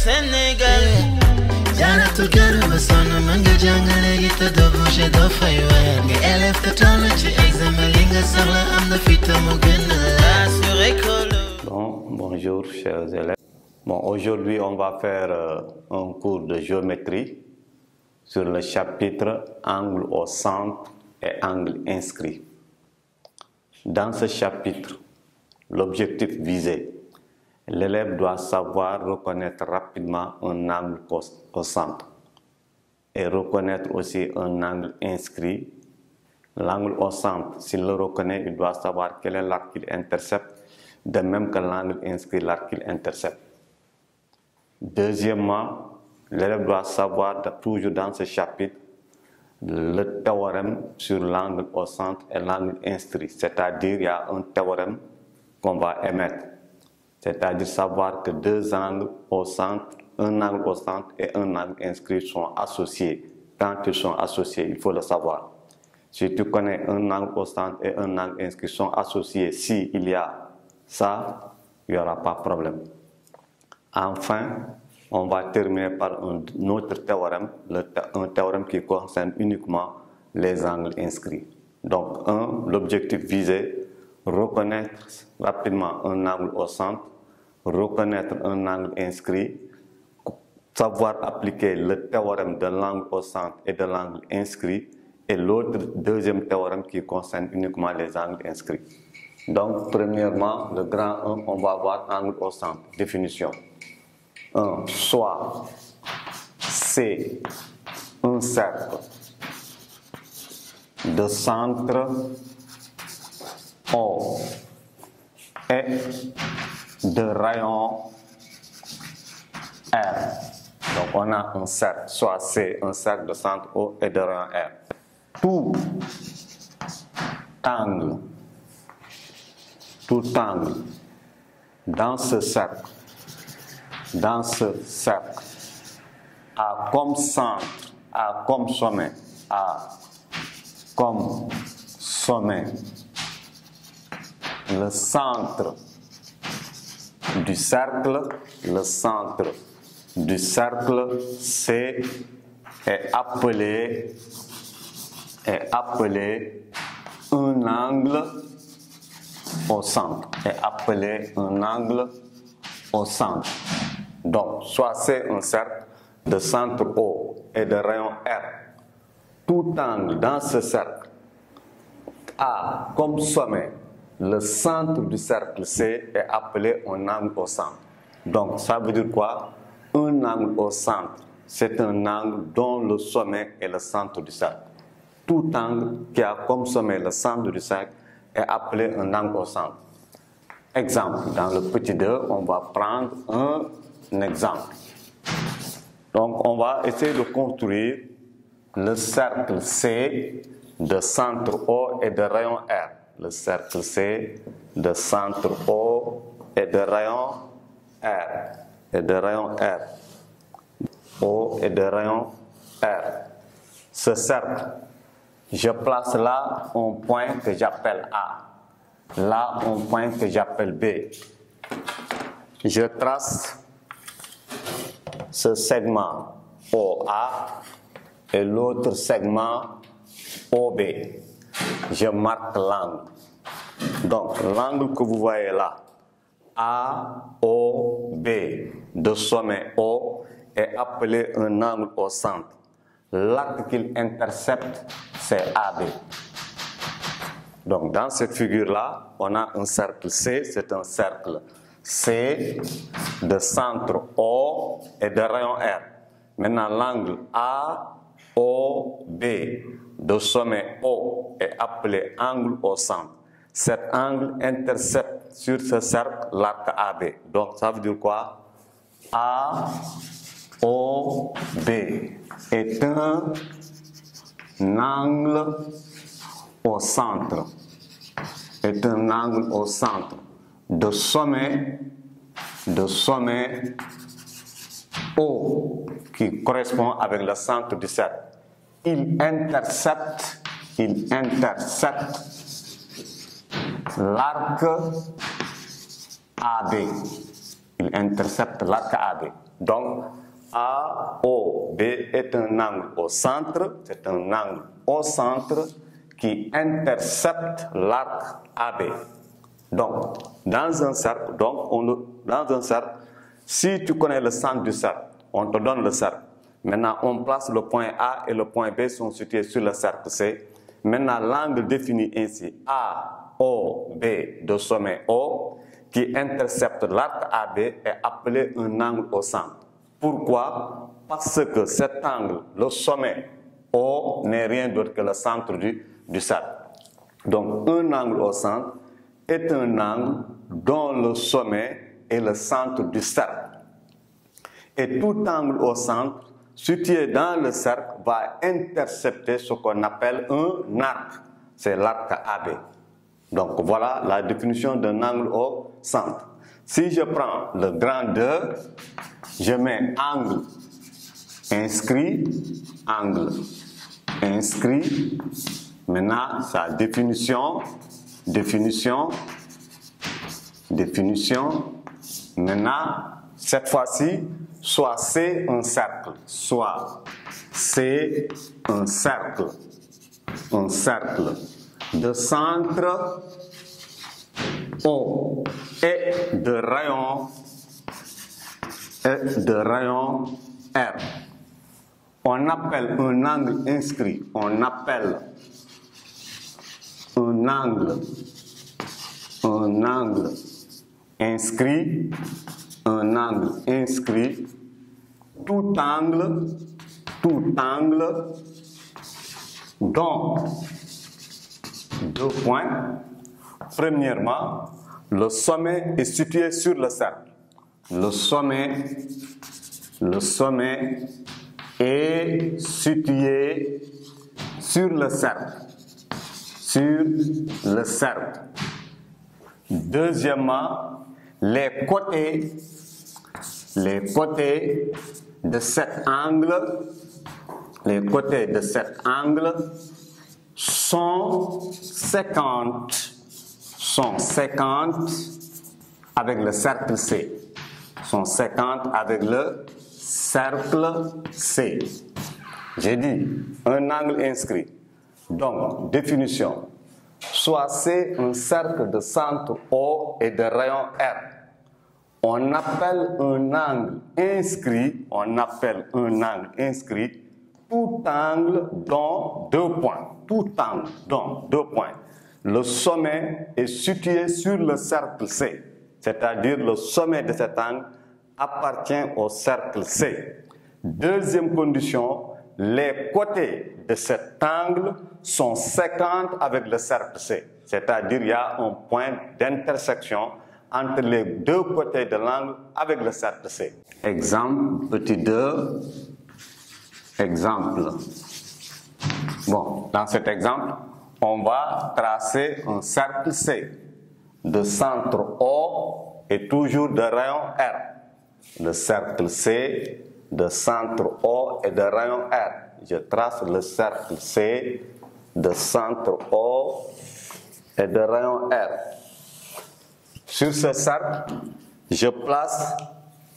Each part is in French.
Sénégal jaaratu gërëm ba sonn mën nga jàngale gi te doo bouger doo fay weer nga élève te toll ci examen li nga soxla am na fi te mu gën a la sur écolo. Bon, bonjour chers élèves. Bon, aujourd'hui on va faire euh, un cours de géométrie sur le chapitre angle au centre et angle inscrit. Dans ce chapitre, l'objectif visé, l'élève doit savoir reconnaître rapidement un angle au, centre et reconnaître aussi un angle inscrit. L'angle au centre, s'il le reconnaît, il doit savoir quel est l'arc qu'il intercepte, de même que l'angle inscrit, l'arc qu'il intercepte. Deuxièmement, l'élève doit savoir toujours dans ce chapitre le théorème sur l'angle au centre et l'angle inscrit, c'est-à-dire il y a un théorème qu'on va émettre, c'est-à-dire savoir que deux angles au centre, un angle au centre et un angle inscrit sont associés. Quand ils sont associés, il faut le savoir. Si tu connais un angle au centre et un angle inscrit sont associés, s'il y a ça, il n'y aura pas de problème. Enfin, on va terminer par un autre théorème, un théorème qui concerne uniquement les angles inscrits. Donc, un, l'objectif visé, reconnaître rapidement un angle au centre, reconnaître un angle inscrit, savoir appliquer le théorème de l'angle au centre et de l'angle inscrit, et l'autre deuxième théorème qui concerne uniquement les angles inscrits. Donc, premièrement, le grand 1, on va voir angle au centre. Définition. 1. Soit C, un cercle de centre O et de rayon R. Donc, on a un cercle, soit C, un cercle de centre O et de rayon R. Tout angle, tout angle dans ce cercle, dans ce cercle, a comme centre, a comme sommet, a comme sommet le centre du cercle, le centre du cercle C est appelé, est appelé un angle au centre, est appelé un angle au centre. Donc, soit c'est un cercle de centre O et de rayon R. Tout angle dans ce cercle a comme sommet le centre du cercle C est appelé un angle au centre. Donc, ça veut dire quoi? Un angle au centre, c'est un angle dont le sommet est le centre du cercle. Tout angle qui a comme sommet le centre du cercle est appelé un angle au centre. Exemple, dans le petit 2, on va prendre un exemple. Donc, on va essayer de construire le cercle C de centre O et de rayon R. Le cercle C de centre O et de rayon R. Et de rayon R. O et de rayon R. Ce cercle, je place là un point que j'appelle A. Là un point que j'appelle B. Je trace ce segment OA et l'autre segment OB. Je marque l'angle. Donc, l'angle que vous voyez là, AOB, de sommet O, est appelé un angle au centre. L'arc qu'il intercepte, c'est AB. Donc, dans cette figure-là, on a un cercle C, c'est un cercle C de centre O et de rayon R. Maintenant, l'angle AOB de sommet O est appelé angle au centre. Cet angle intercepte sur ce cercle l'arc AB. Donc, ça veut dire quoi? AOB est un angle au centre. Est un angle au centre de sommet, de sommet O qui correspond avec le centre du cercle. Il intercepte, il intercepte l'arc AB. Il intercepte l'arc AB. Donc, AOB est un angle au centre, c'est un angle au centre qui intercepte l'arc AB. Donc, dans un cercle, dans un cercle, si tu connais le centre du cercle, on te donne le cercle. Maintenant, on place le point A et le point B sont situés sur le cercle C. Maintenant, l'angle défini ainsi, AOB de sommet O, qui intercepte l'arc AB, est appelé un angle au centre. Pourquoi? Parce que cet angle, le sommet O, n'est rien d'autre que le centre du, du cercle. Donc, un angle au centre est un angle dont le sommet est le centre du cercle. Et tout angle au centre situé dans le cercle va intercepter ce qu'on appelle un arc. C'est l'arc AB. Donc voilà la définition d'un angle au centre. Si je prends le grand 2, je mets angle inscrit, angle inscrit. Maintenant, sa définition, définition, définition. Maintenant, cette fois-ci, soit c'est un cercle, soit c'est un cercle, un cercle de centre O et de rayon et de rayon R. On appelle un angle inscrit, on appelle un angle, un angle inscrit, un angle inscrit, tout angle, tout angle dont deux points. Premièrement, le sommet est situé sur le cercle. Le sommet, le sommet est situé sur le cercle. Sur le cercle. Deuxièmement, les côtés, les côtés de cet angle, les côtés de cet angle sont 50, sont 50 avec le cercle C, sont 50 avec le cercle C. J'ai dit un angle inscrit. Donc, définition. C'est un cercle de centre O et de rayon R. On appelle un angle inscrit, on appelle un angle inscrit tout angle dont deux points. Tout angle dont deux points. Le sommet est situé sur le cercle C, c'est-à-dire le sommet de cet angle appartient au cercle C. Deuxième condition, les côtés de cet angle sont 50 avec le cercle C, c'est-à-dire il y a un point d'intersection entre les deux côtés de l'angle avec le cercle C. Exemple, petit 2, exemple. Bon, dans cet exemple, on va tracer un cercle C de centre O et toujours de rayon R. Le cercle C de centre O et de rayon R. Je trace le cercle C de centre O et de rayon R. Sur ce cercle, je place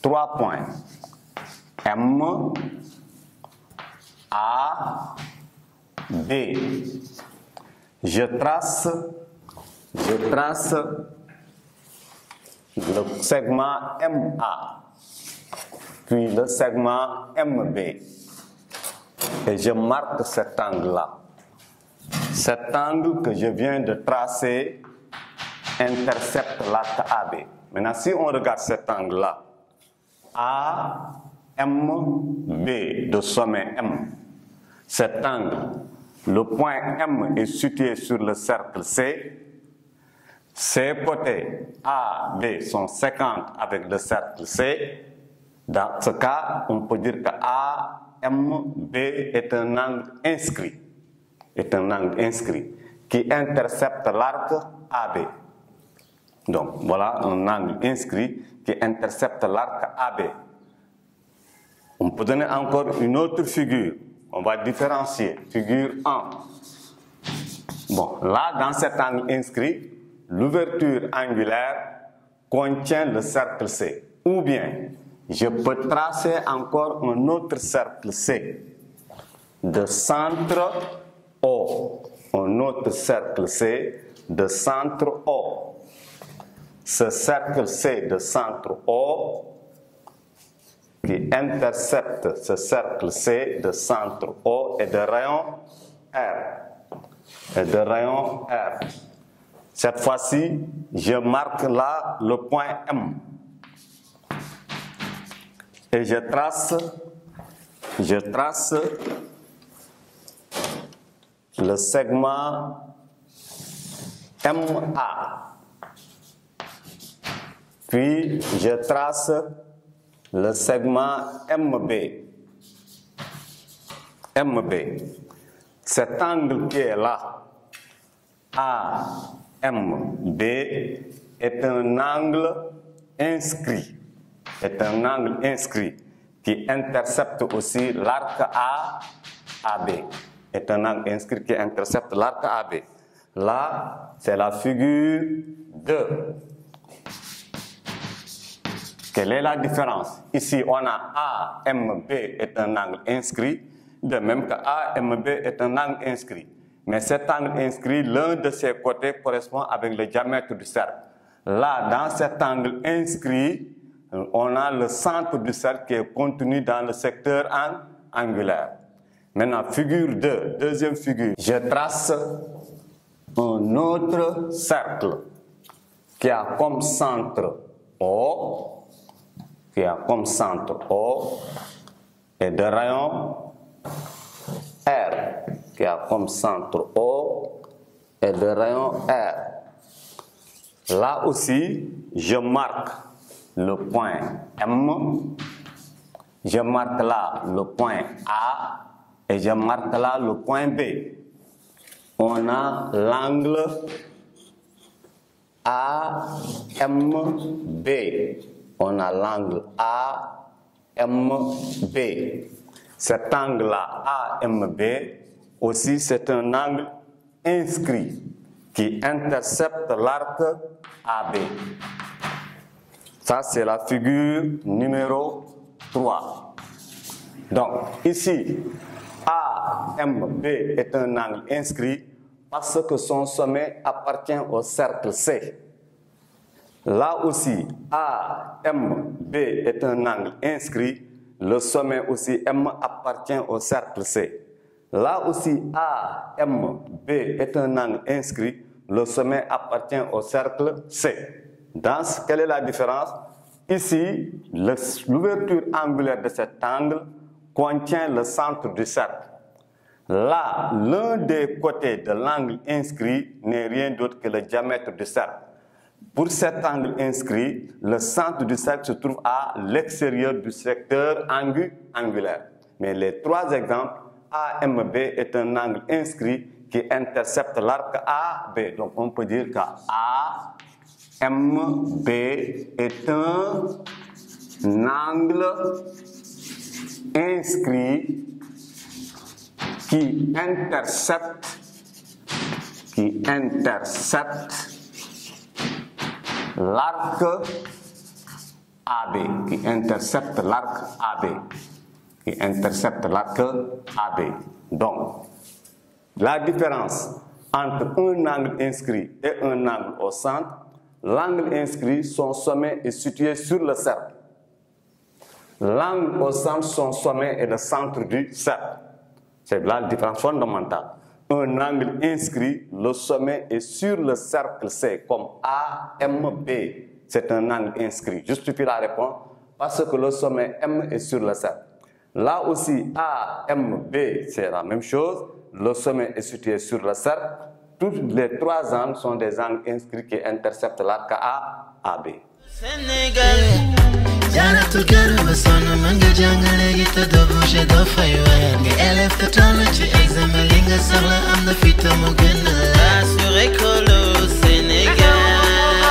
trois points. M, A, B. Je trace, je trace le segment MA, puis le segment MB. Et je marque cet angle-là. Cet angle que je viens de tracer intercepte l'arc AB. Maintenant, si on regarde cet angle-là, A, M, B, de sommet M, cet angle, le point M est situé sur le cercle C. Ses côtés A, sont 50 avec le cercle C. Dans ce cas, on peut dire que A, M, B est un angle inscrit. Est un angle inscrit qui intercepte l'arc AB. Donc, voilà un angle inscrit qui intercepte l'arc AB. On peut donner encore une autre figure. On va différencier. Figure 1. Bon, là, dans cet angle inscrit, l'ouverture angulaire contient le cercle C. Ou bien, je peux tracer encore un autre cercle C de centre O. Un autre cercle C de centre O. Ce cercle C de centre O qui intercepte ce cercle C de centre O et de rayon R. Et de rayon R. Cette fois-ci, je marque là le point M. Et je trace, je trace le segment MA. Puis je trace le segment MB. MB. Cet angle qui est là, AMB, est un angle inscrit. Est un angle inscrit qui intercepte aussi l'arc A, AB. Est un angle inscrit qui intercepte l'arc AB. Là, c'est la figure 2. Quelle est la différence? Ici, on a AMB est un angle inscrit, de même que AMB est un angle inscrit. Mais cet angle inscrit, l'un de ses côtés correspond avec le diamètre du cercle. Là, dans cet angle inscrit, on a le centre du cercle qui est contenu dans le secteur angulaire. Maintenant, figure 2, deuxième figure. Je trace un autre cercle qui a comme centre O, qui a comme centre O et de rayon R, qui a comme centre O et de rayon R. Là aussi, je marque le point M, je marque là le point A et je marque là le point B. On a l'angle AMB. On a l'angle AMB. Cet angle-là, AMB, aussi c'est un angle inscrit qui intercepte l'arc AB. Ça, c'est la figure numéro 3. Donc, ici, AMB est un angle inscrit parce que son sommet appartient au cercle C. Là aussi, AMB est un angle inscrit, le sommet aussi M appartient au cercle C. Là aussi, AMB est un angle inscrit, le sommet appartient au cercle C. Dans quelle est la différence? Ici, l'ouverture angulaire de cet angle contient le centre du cercle. Là, l'un des côtés de l'angle inscrit n'est rien d'autre que le diamètre du cercle. Pour cet angle inscrit, le centre du cercle se trouve à l'extérieur du secteur angulaire. Mais les trois exemples, AMB est un angle inscrit qui intercepte l'arc AB. Donc on peut dire qu'AMB est un angle inscrit qui intercepte, qui intercepte l'arc AB, qui intercepte l'arc AB, qui intercepte l'arc AB. Donc, la différence entre un angle inscrit et un angle au centre, l'angle inscrit, son sommet est situé sur le cercle. L'angle au centre, son sommet est le centre du cercle. C'est la différence fondamentale. Un angle inscrit, le sommet est sur le cercle C, comme AMB. C'est un angle inscrit. Justifie la réponse parce que le sommet M est sur le cercle. Là aussi, AMB, c'est la même chose. Le sommet est situé sur le cercle. Tous les trois angles sont des angles inscrits qui interceptent l'arc AB. Sénégal